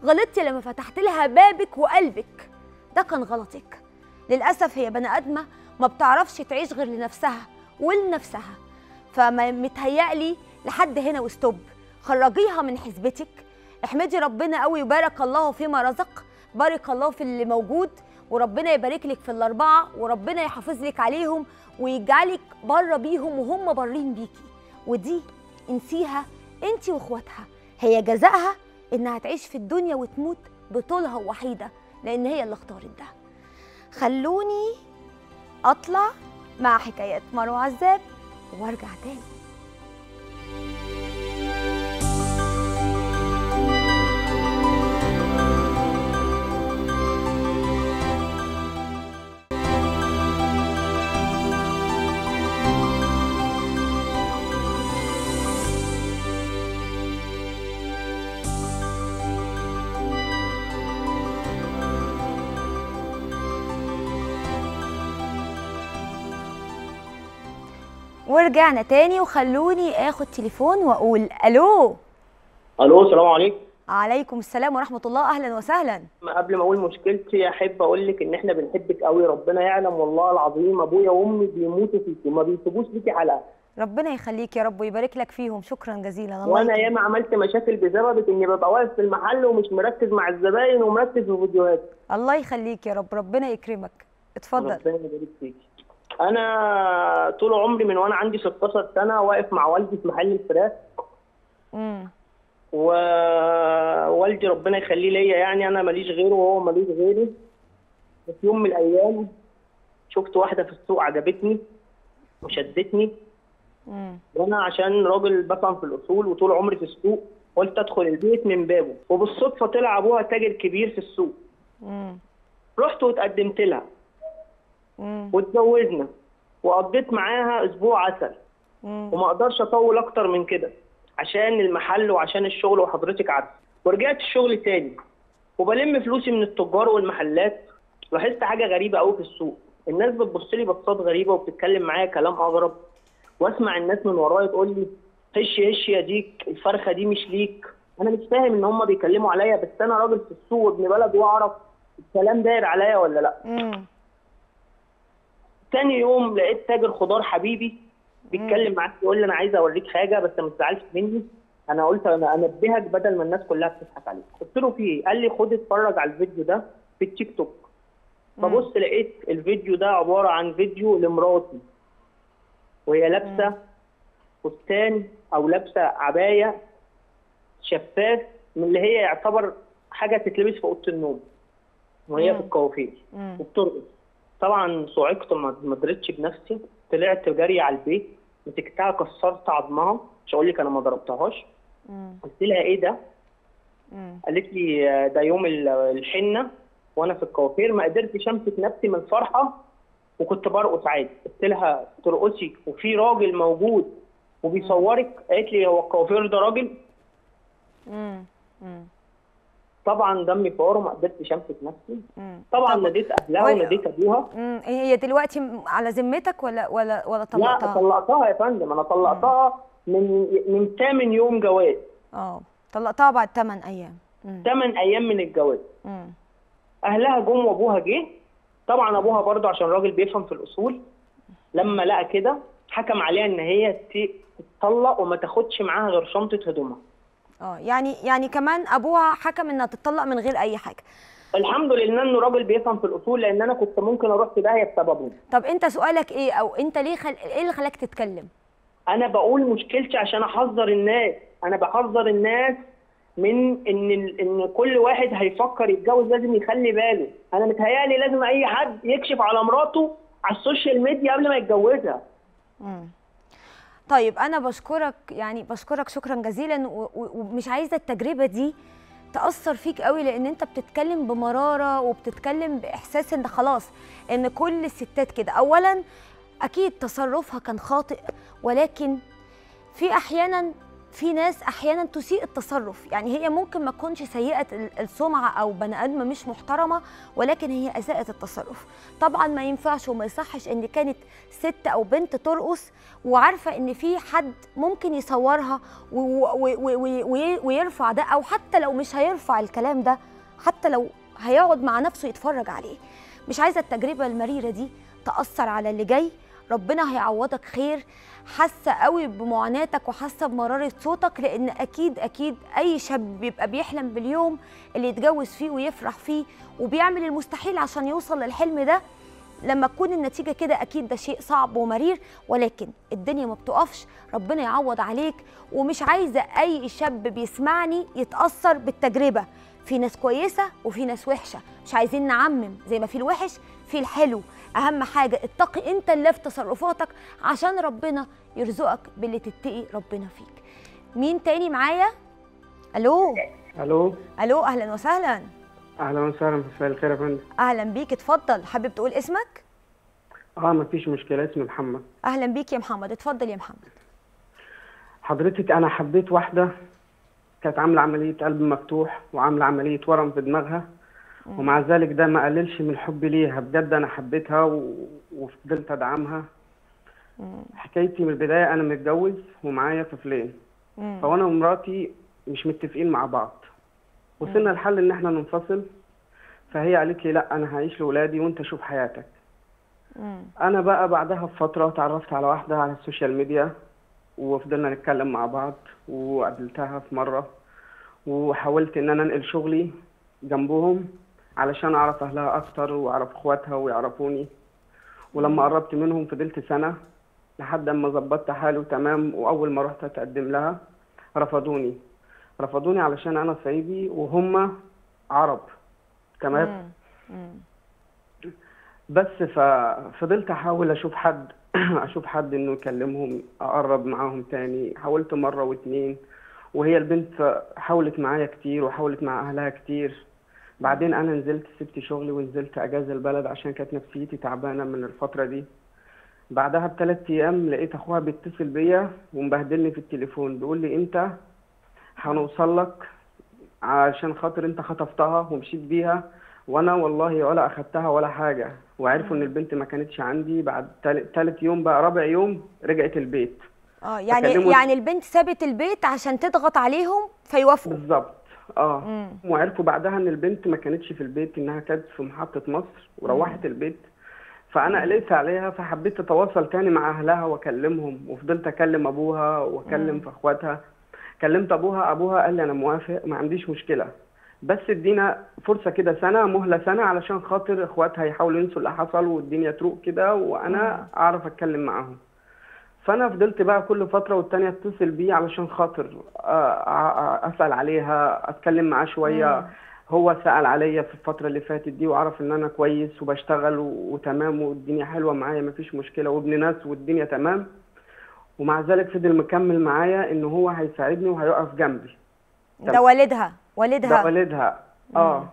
غلطتي لما فتحت لها بابك وقلبك. ده كان غلطك. للأسف هي بني آدمة ما بتعرفش تعيش غير لنفسها ولنفسها. فما متهيألي لحد هنا وستوب. خرجيها من حسبتك احمدي ربنا قوي وبارك الله فيما رزق بارك الله في اللي موجود وربنا يبارك لك في الأربعة وربنا يحافظ لك عليهم ويجعلك بره بيهم وهم بارين بيكي. ودي انسيها انت واخواتها. هي جزائها إنها تعيش في الدنيا وتموت بطولها وحيدة لأن هي اللي اختارت ده. خلوني أطلع مع حكايات مروة عزاب وأرجع تاني. ورجعنا تاني وخلوني آخد تليفون وأقول ألو؟ ألو السلام عليكم. عليكم السلام ورحمة الله. أهلا وسهلا. قبل ما أقول مشكلتي أحب أقول لك إن إحنا بنحبك قوي ربنا يعلم والله العظيم أبويا وأمي بيموتوا فيكي ما بيسيبوش ليكي حلقه ربنا يخليك يا رب ويبارك لك فيهم. شكرا جزيلا. الله وأنا. ياما عملت مشاكل بسببك إني ببقى واقف في المحل ومش مركز مع الزباين ومركز في فيديوهات. الله يخليك يا رب. ربنا يكرمك. اتفضل. ربنا يبارك فيكي. أنا طول عمري من وأنا عندي 16 سنة واقف مع والدي في محل الفراخ. امم ووالدي ربنا يخليه ليا يعني أنا ماليش غيره وهو ماليش غيري. بس يوم من الأيام شفت واحدة في السوق عجبتني وشدتني. امم وأنا عشان راجل بفهم في الأصول وطول عمري في السوق قلت أدخل البيت من بابه. وبالصدفة طلع أبوها تاجر كبير في السوق. امم رحت واتقدمت لها. واتجوزنا وقضيت معاها أسبوع عسل. وما أقدرش أطول أكتر من كده عشان المحل وعشان الشغل وحضرتك عارفه ورجعت الشغل تاني وبلم فلوسي من التجار والمحلات. لاحظت حاجة غريبة قوي في السوق. الناس بتبص لي بصات غريبة وبتتكلم معايا كلام أغرب. وأسمع الناس من ورايا تقول لي هش هش يا ديك الفرخة دي مش ليك. أنا مش فاهم إن هم بيكلموا عليا بس أنا راجل في السوق وابن بلد وأعرف الكلام داير عليا ولا لأ. تاني يوم لقيت تاجر خضار حبيبي بيتكلم معاك يقول لي أنا عايز أوريك حاجة بس ما تزعلش مني. أنا قلت أنا أنبهك بدل ما الناس كلها بتضحك عليك. قلت له في إيه؟ قال لي خد اتفرج على الفيديو ده في التيك توك. فبص لقيت الفيديو ده عبارة عن فيديو لمراتي. وهي لابسة فستان أو لابسة عباية شفاف من اللي هي يعتبر حاجة تتلبس في أوضة النوم وهي في الكوافير. وبترقص. طبعا صعقت ما درتش بنفسي. طلعت جري على البيت مسكتها كسرت عظمها. مش هقول لك أنا ما ضربتهاش. قلت لها إيه ده؟ قالت لي آه، ده يوم ال- الحنة وأنا في الكوافير. ما قدرتش أمسك نفسي من الفرحة وكنت برقص عادي. قلت لها ترقصي وفي راجل موجود وبيصورك. قالت لي هو الكوافير ده راجل؟ امم طبعا دمي فار وما قدرتش امسك نفسي. طبعا طب- ناديت اهلها وناديت أبوها. هي دلوقتي على ذمتك ولا ولا ولا لا طلقتها؟ طلقتها يا فندم. أنا طلقتها من من ثامن يوم جواز. آه. طلقتها بعد 8 أيام. ثمان أيام من الجواز. أهلها جم وأبوها جه. طبعا أبوها برضه عشان راجل بيفهم في الأصول. لما لقى كده حكم عليها إن هي ت- تتطلق وما تاخدش معاها غير شنطة هدومها. آه يعني يعني كمان أبوها حكم إنها تطلق من غير أي حاجة. الحمد لله إنه راجل بيفهم في الأصول لأن أنا كنت ممكن أروح في داهيه بسببه. طب أنت سؤالك إيه؟ أو أنت ليه خل... إيه اللي خلاك تتكلم؟ أنا بقول مشكلتي عشان أحذر الناس. أنا بحذر الناس من إن ال- إن كل واحد هيفكر يتجوز لازم يخلي باله. أنا متهيألي لازم أي حد يكشف على مراته على ال social media قبل ما يتجوزها. مم. طيب أنا بشكرك يعني بشكرك شكرا جزيلا ومش عايزة التجربة دي تأثر فيك قوي لأن أنت بتتكلم بمرارة وبتتكلم بإحساس إن خلاص إن كل الستات كده. اولا أكيد تصرفها كان خاطئ ولكن في أحيانا في ناس أحيانا تسيء التصرف. يعني هي ممكن ما تكونش سيئة ال- السمعة أو بني ادمه مش محترمة ولكن هي أساءت التصرف. طبعا ما ينفعش وما يصحش إن كانت ست أو بنت ترقص وعارفة إن في حد ممكن يصورها ويرفع ده أو حتى لو مش هيرفع الكلام ده حتى لو هيقعد مع نفسه يتفرج عليه. مش عايزة التجربة المريرة دي تأثر على اللي جاي. ربنا هيعوضك خير. حاسة قوي بمعاناتك وحاسة بمراره صوتك لأن أكيد أكيد أي شاب بيبقى بيحلم باليوم اللي يتجوز فيه ويفرح فيه وبيعمل المستحيل عشان يوصل للحلم ده لما تكون النتيجة كده أكيد ده شيء صعب ومرير ولكن الدنيا ما بتقفش ربنا يعوض عليك ومش عايزة أي شاب بيسمعني يتأثر بالتجربة. في ناس كويسة وفي ناس وحشة. مش عايزين نعمم زي ما في الوحش في الحلو. أهم حاجة اتقي أنت اللي في تصرفاتك عشان ربنا يرزقك باللي تتقي ربنا فيك. مين تاني معايا؟ ألو؟ ألو؟ ألو أهلا وسهلا. أهلا وسهلا مساء الخير يا فندم. أهلا بيك اتفضل. حابب تقول اسمك؟ آه مفيش مشكلة. اسمي محمد. أهلا بيك يا محمد. اتفضل يا محمد. حضرتك أنا حبيت واحدة كانت عاملة عملية قلب مفتوح وعاملة عملية ورم في دماغها. ومع ذلك ده ما قللش من حبي ليها. بجد أنا حبيتها و... وفضلت أدعمها. حكايتي من البداية أنا متجوز ومعايا طفلين. فأنا ومراتي مش متفقين مع بعض. وصلنا لحل إن إحنا ننفصل. فهي قالت لي لا أنا هعيش لاولادي وأنت شوف حياتك. أنا بقى بعدها بفترة اتعرفت على واحدة على ال social media. وفضلنا نتكلم مع بعض. وقابلتها في مرة وحاولت إن أنا أنقل شغلي جنبهم علشان أعرف أهلها أكتر وأعرف إخواتها ويعرفوني. ولما قربت منهم فضلت سنة لحد أما ظبطت حالي وتمام وأول ما رحت اتقدم لها رفضوني. رفضوني علشان أنا صعيدي وهم عرب. تمام. بس ففضلت أحاول أشوف حد (coughs) أشوف حد إنه يكلمهم أقرب معاهم تاني. حاولت مرة واتنين وهي البنت حاولت معايا كتير وحاولت مع أهلها كتير. بعدين أنا نزلت سبت شغلي ونزلت أجازة البلد عشان كانت نفسيتي تعبانة من الفترة دي. بعدها بثلاث أيام لقيت أخوها بيتصل بيا ومبهدلني في التليفون بيقول لي أنت هنوصل لك عشان خاطر أنت خطفتها ومشيت بيها وأنا والله ولا أخدتها ولا حاجة. وعرفوا إن البنت ما كانتش عندي بعد تالت يوم بقى رابع يوم رجعت البيت. آه يعني يعني البنت سابت البيت عشان تضغط عليهم فيوافقوا. بالظبط. آه. مم. وعرفوا بعدها إن البنت ما كانتش في البيت إنها كانت في محطة مصر وروحت البيت. فأنا قلقت عليها فحبيت أتواصل تاني مع أهلها وأكلمهم. وفضلت أكلم أبوها وأكلم في أخواتها. كلمت أبوها أبوها قال لي أنا موافق ما عنديش مشكلة. بس ادينا فرصة كده سنة مهلة سنة علشان خاطر إخواتها يحاولوا ينسوا اللي حصل والدنيا تروق كده وأنا أعرف أتكلم معاهم. فأنا فضلت بقى كل فترة والتانية أتصل بيه علشان خاطر آه، آه، أسأل عليها أتكلم معاه شوية. هو سأل عليا في الفترة اللي فاتت دي وعرف إن أنا كويس وبشتغل وتمام والدنيا حلوة معايا مفيش مشكلة وابن ناس والدنيا تمام. ومع ذلك فضل مكمل معايا إن هو هيساعدني وهيقف جنبي. ده والدها. ده والدها. والدها آه.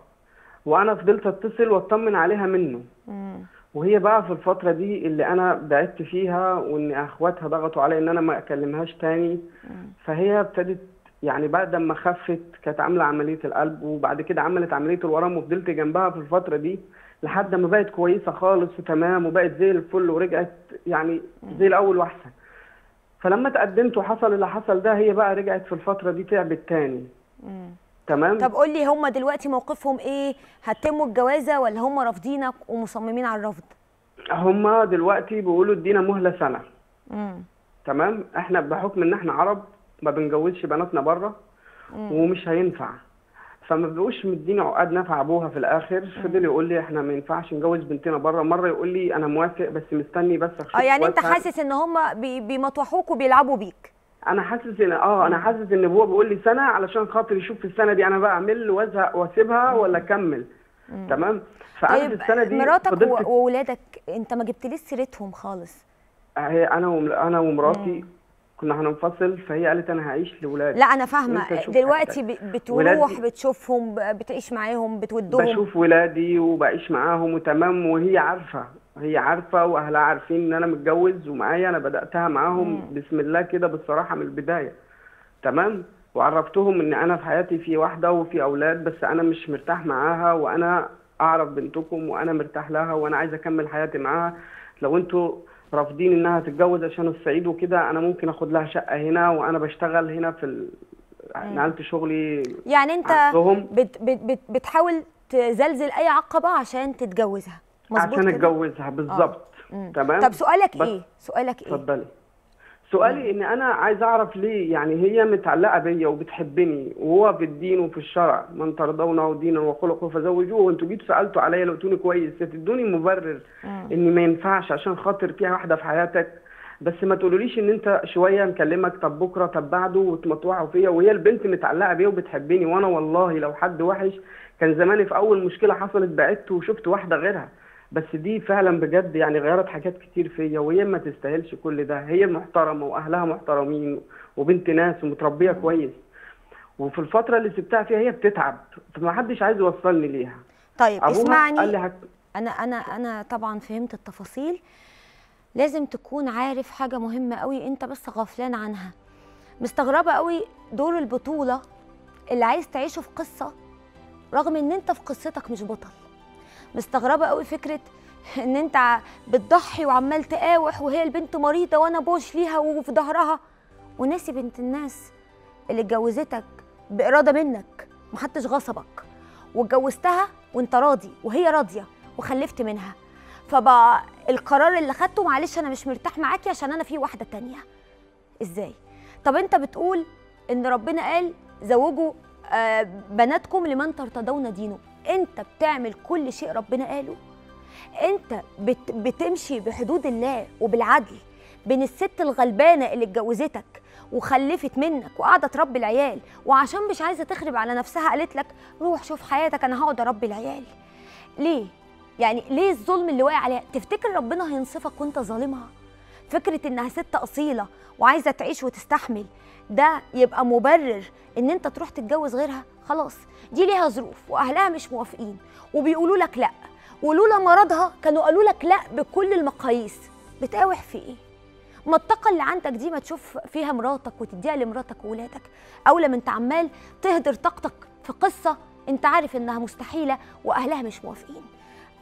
وأنا فضلت أتصل وأطمن عليها منه. مم. وهي بقى في الفترة دي اللي أنا بعدت فيها وإن أخواتها ضغطوا علي إن أنا ما أكلمهاش تاني. فهي ابتدت يعني بعد ما خفت كانت عاملة عملية القلب وبعد كده عملت عملية الورم وفضلت جنبها في الفترة دي لحد ما بقت كويسة خالص وتمام وبقت زي الفل ورجعت يعني زي الأول وأحسن. فلما تقدمت وحصل اللي حصل ده هي بقى رجعت في الفترة دي تعبت تاني. مم. تمام؟ طب قول لي هم دلوقتي موقفهم إيه؟ هتموا الجوازة ولا هم رافضينك ومصممين على الرفض؟ هما دلوقتي بيقولوا ادينا مهلة سنة. مم. تمام؟ إحنا بحكم إن إحنا عرب ما بنجوزش بناتنا بره ومش هينفع. فما بيبقوش مديني عقاد نفع أبوها في الآخر. فضل يقول لي إحنا ما ينفعش نجوز بنتنا بره. مرة يقول لي أنا موافق بس مستني بس آه يعني أنت. حاسس إن هم بي بيمطوحوك وبيلعبوا بيك. أنا حاسس ان آه أنا حاسس إن ابوها بيقول لي سنة علشان خاطر يشوف في السنة دي أنا بقى اعمل وأزهق وأسيبها ولا أكمل. تمام؟ في طيب السنة دي مراتك وولادك أنت ما جبتليش سيرتهم خالص؟ هي أنا وم- أنا ومراتي كنا هننفصل فهي قالت أنا هعيش لاولادي لا أنا فاهمة. دلوقتي. ب- بتروح بتشوفهم بتعيش معاهم بتودهم. بشوف ولادي وبعيش معاهم وتمام وهي عارفة. هي عارفة وأهلها عارفين إن أنا متجوز ومعايا أنا بدأتها معاهم بسم الله كده بالصراحة من البداية. تمام؟ وعرفتهم إن أنا في حياتي في واحدة وفي أولاد بس أنا مش مرتاح معاها وأنا أعرف بنتكم وأنا مرتاح لها وأنا عايز أكمل حياتي معاها. لو أنتوا رافضين إنها تتجوز عشان الصعيد وكده أنا ممكن آخد لها شقة هنا وأنا بشتغل هنا في ال... نقلت شغلي يعني أنت بت بت بت بتحاول تزلزل أي عقبة عشان تتجوزها. عشان كده؟ اتجوزها بالظبط. مم. تمام؟ طب سؤالك إيه؟ سؤالك إيه؟ اتفضلي. سؤالي إن أنا عايز أعرف ليه يعني هي متعلقة بيا وبتحبني وهو في الدين وفي الشرع من ترضونه دينا وخلقه فزوجوه وأنتوا جيتوا سألتوا عليا لقيتوني كويس تدوني مبرر ان ما ينفعش عشان خاطر فيها واحدة في حياتك. بس ما تقولوليش إن أنت شوية مكلمك طب بكرة طب بعده وتمطوعوا فيا وهي البنت متعلقة بيا وبتحبني وأنا والله لو حد وحش كان زماني في أول مشكلة حصلت بعدت وشفت واحدة غيرها. بس دي فعلا بجد يعني غيرت حاجات كتير فيا وهي ما تستاهلش كل ده. هي محترمة وأهلها محترمين وبنت ناس ومتربية كويس. وفي الفترة اللي سبتها فيها هي بتتعب فما حدش عايز يوصلني ليها. طيب اسمعني. قال لي هك... أنا أنا أنا طبعا فهمت التفاصيل. لازم تكون عارف حاجة مهمة قوي أنت بس غفلان عنها. مستغربة قوي دور البطولة اللي عايز تعيشه في قصة رغم إن أنت في قصتك مش بطل. مستغربة قوي فكرة إن أنت بتضحي وعمال تقاوح وهي البنت مريضة وأنا بوش ليها وفي ظهرها. وناسي بنت الناس اللي اتجوزتك بإرادة منك محدش غصبك. واتجوزتها وأنت راضي وهي راضية وخلفت منها. فبقى القرار اللي خدته معلش أنا مش مرتاح معاكي عشان أنا في واحدة تانية. إزاي؟ طب أنت بتقول إن ربنا قال زوجوا آه، بناتكم لمن ترتضون دينه. انت بتعمل كل شيء ربنا قاله. انت بت بتمشي بحدود الله وبالعدل بين الست الغلبانة اللي اتجوزتك وخلفت منك وقاعده تربي العيال وعشان مش عايزة تخرب على نفسها قالت لك روح شوف حياتك أنا هقعد اربي العيال. ليه؟ يعني ليه الظلم اللي واقع عليها؟ تفتكر ربنا هينصفك وأنت ظالمها؟ فكرة إنها ست أصيلة وعايزة تعيش وتستحمل ده يبقى مبرر إن أنت تروح تتجوز غيرها؟ خلاص دي ليها ظروف وأهلها مش موافقين وبيقولوا لك لأ ولولا مرضها كانوا قالوا لك لأ بكل المقاييس. بتقاوح في إيه؟ ما الطاقة اللي عندك دي ما تشوف فيها مراتك وتديها لمراتك وولادك. أولى من انت عمال تهدر طاقتك في قصة أنت عارف إنها مستحيلة وأهلها مش موافقين.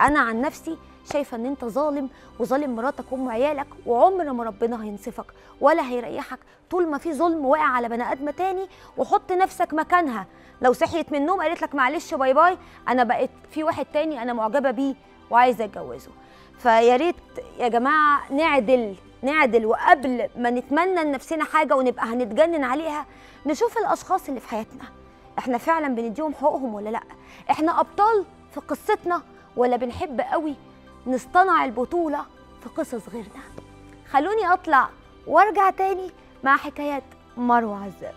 أنا عن نفسي شايفة إن أنت ظالم وظالم مراتك وأم عيالك وعمر ما ربنا هينصفك ولا هيريحك. طول ما في ظلم واقع على بني ادمه تاني وحط نفسك مكانها. لو صحيت من النوم قالت لك معلش bye bye أنا بقيت في واحد تاني أنا معجبة بيه وعايزة أتجوزه. فيا ريت يا جماعة نعدل نعدل وقبل ما نتمنى لنفسنا حاجة ونبقى هنتجنن عليها نشوف الأشخاص اللي في حياتنا. إحنا فعلا بنديهم حقوقهم ولا لأ؟ إحنا أبطال في قصتنا ولا بنحب قوي نصطنع البطولة في قصص غيرنا. خلوني أطلع وأرجع تاني مع حكايات مروة عزام.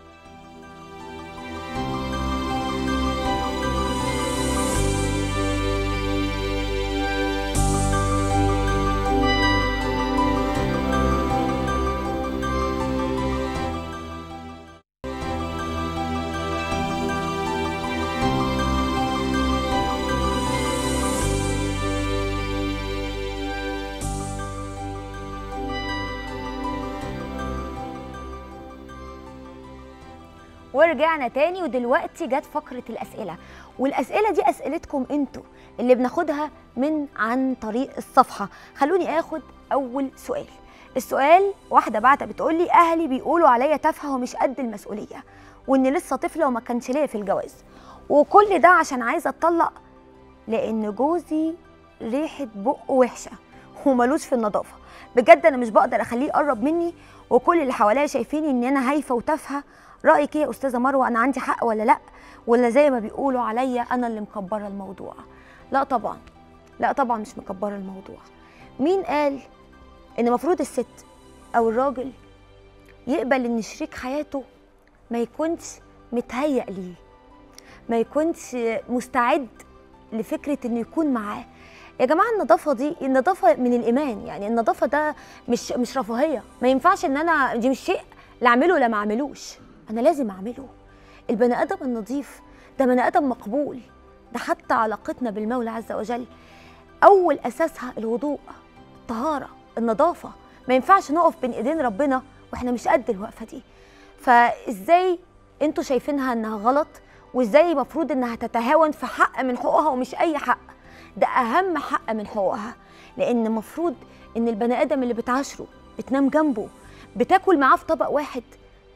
ورجعنا تاني ودلوقتي جت فقرة الأسئلة. والأسئلة دي أسئلتكم أنتوا اللي بناخدها من عن طريق الصفحة. خلوني آخد أول سؤال. السؤال واحدة بعتها بتقول لي أهلي بيقولوا عليا تافهة ومش قد المسؤولية وإني لسه طفلة وما كانش ليا في الجواز. وكل ده عشان عايزة أتطلق لأن جوزي ريحة بقه وحشة وملوش في النظافة. بجد أنا مش بقدر أخليه يقرب مني وكل اللي حواليا شايفيني إن أنا هايفة وتافهة رأيك إيه يا أستاذة مروة؟ أنا عندي حق ولا لأ؟ ولا زي ما بيقولوا عليا أنا اللي مكبرة الموضوع. لا طبعا. لا طبعا مش مكبرة الموضوع. مين قال إن المفروض الست أو الراجل يقبل إن شريك حياته ما يكونش متهيأ ليه؟ ما يكونش مستعد لفكرة إنه يكون معاه؟ يا جماعة النظافة دي النظافة من الإيمان. يعني النظافة ده مش مش رفاهية. ما ينفعش إن أنا دي مش شيء لا أعمله لا ما أعملوش. أنا لازم أعمله. البني آدم النظيف ده بني آدم مقبول. ده حتى علاقتنا بالمولى عز وجل. أول أساسها الوضوء الطهارة النظافة. ما ينفعش نقف بين إيدين ربنا وإحنا مش قد الوقفة دي. فإزاي أنتوا شايفينها إنها غلط؟ وإزاي المفروض إنها تتهاون في حق من حقوقها ومش أي حق؟ ده أهم حق من حقوقها. لأن المفروض إن البني آدم اللي بتعاشره بتنام جنبه بتاكل معاه في طبق واحد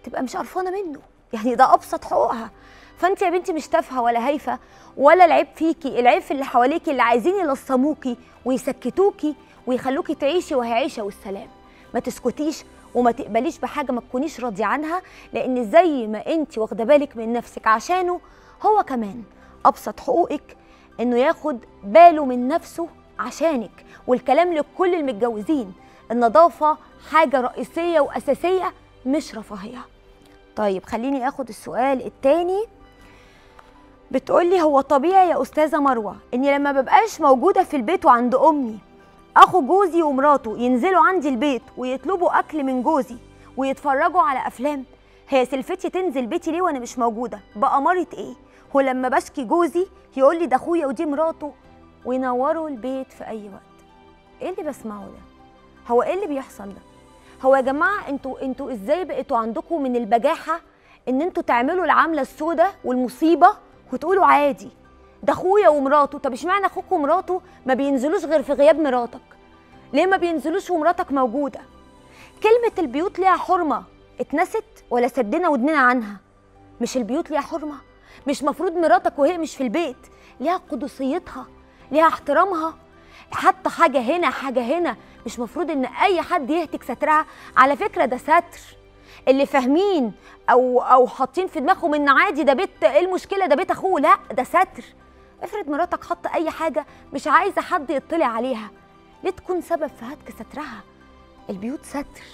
تبقى مش قرفانه منه. يعني ده أبسط حقوقها. فأنت يا بنتي مش تافهة ولا هايفة ولا العيب فيكي العيب في اللي حواليكي اللي عايزين يلصموكي ويسكتوكي ويخلوكي تعيشي وهي عيشه والسلام ما تسكتيش وما تقبليش بحاجة ما تكونيش راضية عنها لأن زي ما أنت واخدة بالك من نفسك عشانه هو كمان أبسط حقوقك إنه ياخد باله من نفسه عشانك. والكلام لكل المتجوزين النظافة حاجة رئيسية وأساسية مش رفاهية. طيب خليني آخد السؤال التاني. بتقولي هو طبيعي يا أستاذة مروة إني لما ببقاش موجودة في البيت وعند أمي أخو جوزي ومراته ينزلوا عندي البيت ويطلبوا أكل من جوزي ويتفرجوا على أفلام هي سلفتي تنزل بيتي ليه وأنا مش موجودة؟ بأمارة إيه؟ ولما بشكي جوزي يقول لي ده أخويا ودي مراته وينوروا البيت في أي وقت. إيه اللي بسمعه ده؟ هو إيه اللي بيحصل ده؟ هو يا جماعة أنتوا أنتوا إزاي بقيتوا عندكم من البجاحة ان أنتوا تعملوا العملة السوداء والمصيبة وتقولوا عادي؟ ده اخويا ومراته. طب اشمعنى أخوك ومراته ما بينزلوش غير في غياب مراتك؟ ليه ما بينزلوش ومراتك موجودة؟ كلمة البيوت ليها حرمة. اتنست ولا سدنا ودننا عنها؟ مش البيوت ليها حرمة. مش مفروض مراتك وهي مش في البيت. ليها قدسيتها ليها احترامها. حتى حاجة هنا حاجة هنا. مش مفروض إن أي حد يهتك سترها. على فكرة ده ستر. اللي فاهمين أو أو حاطين في دماغهم إن عادي ده بيت إيه المشكلة؟ ده بيت أخوه. لا ده ستر. افرض مراتك حاطه أي حاجة مش عايزة حد يطلع عليها. ليه تكون سبب في هتك سترها؟ البيوت ستر.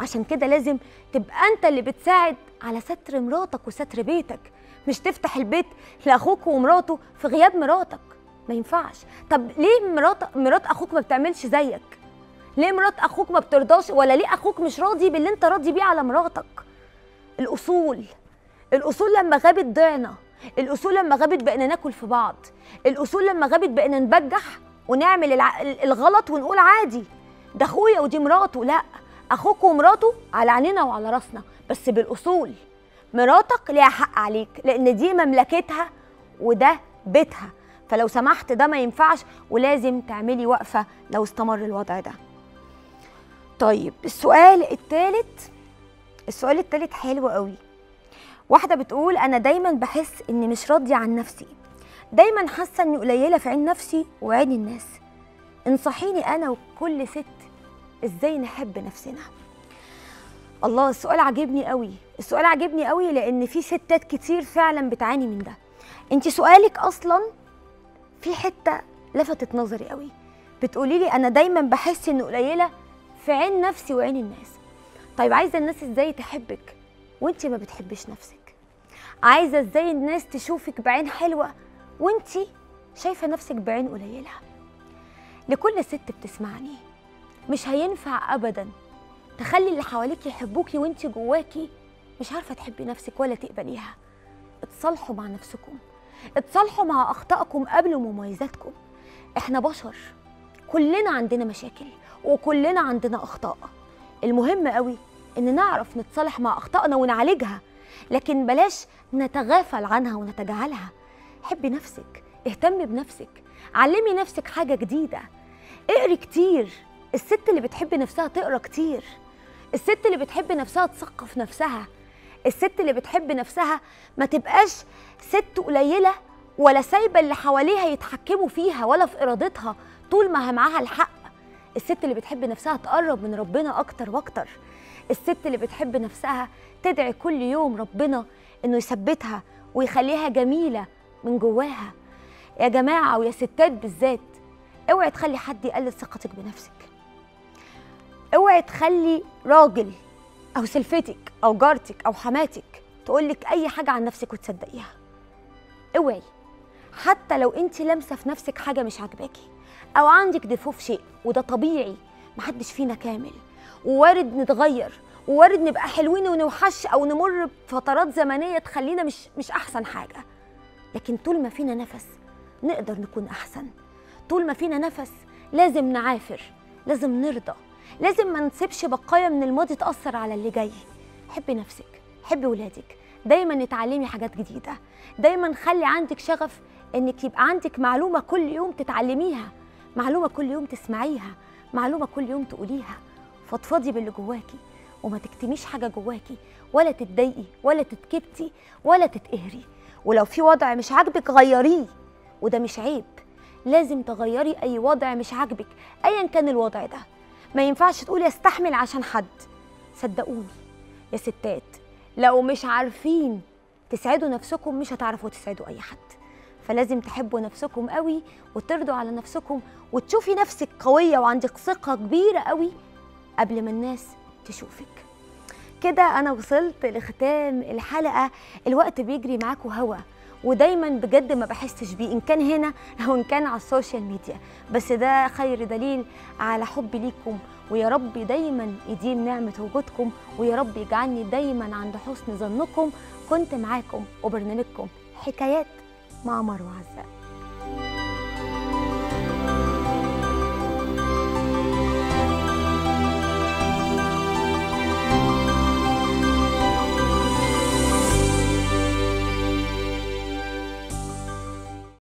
عشان كده لازم تبقى أنت اللي بتساعد على ستر مراتك وستر بيتك. مش تفتح البيت لأخوك ومراته في غياب مراتك. ما ينفعش. طب ليه مرات مرات أخوك ما بتعملش زيك؟ ليه مرات أخوك ما بترضاش ولا ليه أخوك مش راضي باللي أنت راضي بيه على مراتك؟ الأصول. الأصول لما غابت ضعنا. الأصول لما غابت بقينا ناكل في بعض. الأصول لما غابت بقينا نبجح ونعمل الع... الغلط ونقول عادي. ده أخويا ودي مراته. لا أخوك ومراته على عينينا وعلى راسنا. بس بالأصول. مراتك ليها حق عليك لأن دي مملكتها وده بيتها. فلو سمحت ده ما ينفعش ولازم تعملي وقفة لو استمر الوضع ده. طيب السؤال الثالث السؤال الثالث حلو قوي. واحدة بتقول أنا دايما بحس إني مش راضية عن نفسي. دايما حاسة إني قليلة في عين نفسي وعين الناس. انصحيني أنا وكل ست إزاي نحب نفسنا. الله السؤال عجبني قوي. السؤال عجبني قوي لأن في ستات كتير فعلا بتعاني من ده. انت سؤالك أصلا في حتة لفتت نظري قوي. بتقولي لي أنا دايما بحس إني قليلة في عين نفسي وعين الناس. طيب عايزة الناس إزاي تحبك وانت ما بتحبيش نفسك؟ عايزة إزاي الناس تشوفك بعين حلوة وانت شايفة نفسك بعين قليلة؟ لكل ست بتسمعني. مش هينفع ابدا تخلي اللي حواليك يحبوكي وانت جواكي مش عارفة تحبي نفسك ولا تقبليها. اتصالحوا مع نفسكم. اتصالحوا مع أخطائكم قبل مميزاتكم. إحنا بشر. كلنا عندنا مشاكل. وكلنا عندنا أخطاء. المهم قوي إن نعرف نتصالح مع أخطائنا ونعالجها لكن بلاش نتغافل عنها ونتجاهلها. حبي نفسك اهتمي بنفسك علمي نفسك حاجة جديدة. اقري كتير. الست اللي بتحب نفسها تقرأ كتير. الست اللي بتحب نفسها تثقف نفسها. الست اللي بتحب نفسها ما تبقاش ست قليلة ولا سايبة اللي حواليها يتحكموا فيها ولا في إرادتها طول ما معاها الحق. الست اللي بتحب نفسها تقرب من ربنا أكتر وأكتر. الست اللي بتحب نفسها تدعي كل يوم ربنا إنه يثبتها ويخليها جميلة من جواها. يا جماعة ويا ستات بالذات اوعي تخلي حد يقلل ثقتك بنفسك. اوعي تخلي راجل أو سلفتك أو جارتك أو حماتك تقولك أي حاجة عن نفسك وتصدقيها. اوعي. حتى لو انت لامسة في نفسك حاجة مش عاجباكي. أو عندك ديفو في شيء وده طبيعي. محدش فينا كامل. ووارد نتغير. ووارد نبقى حلوين ونوحش أو نمر بفترات زمنية تخلينا مش مش أحسن حاجة. لكن طول ما فينا نفس نقدر نكون أحسن. طول ما فينا نفس لازم نعافر. لازم نرضى. لازم ما نسيبش بقايا من الماضي تأثر على اللي جاي. حبي نفسك. حبي ولادك. دايما اتعلمي حاجات جديدة. دايما خلي عندك شغف إنك يبقى عندك معلومة كل يوم تتعلميها. معلومة كل يوم تسمعيها معلومة كل يوم تقوليها. فضفضي باللي جواكي وما تكتميش حاجة جواكي ولا تتضايقي ولا تتكبتي ولا تتقهري. ولو في وضع مش عاجبك غيريه وده مش عيب. لازم تغيري أي وضع مش عاجبك ايا كان الوضع ده. ما ينفعش تقولي أستحمل عشان حد. صدقوني يا ستات لو مش عارفين تسعدوا نفسكم مش هتعرفوا تسعدوا أي حد. فلازم تحبوا نفسكم قوي وترضوا على نفسكم وتشوفي نفسك قوية وعندك ثقة كبيرة قوي قبل ما الناس تشوفك. كده أنا وصلت لختام الحلقة. الوقت بيجري معاكم هوا ودايما بجد ما بحسش بيه إن كان هنا أو إن كان على السوشيال ميديا. بس ده خير دليل على حبي ليكم. ويا رب دايما يديم نعمة وجودكم. ويا رب يجعلني دايما عند حسن ظنكم. كنت معاكم وبرنامجكم حكايات. مع مروة عزام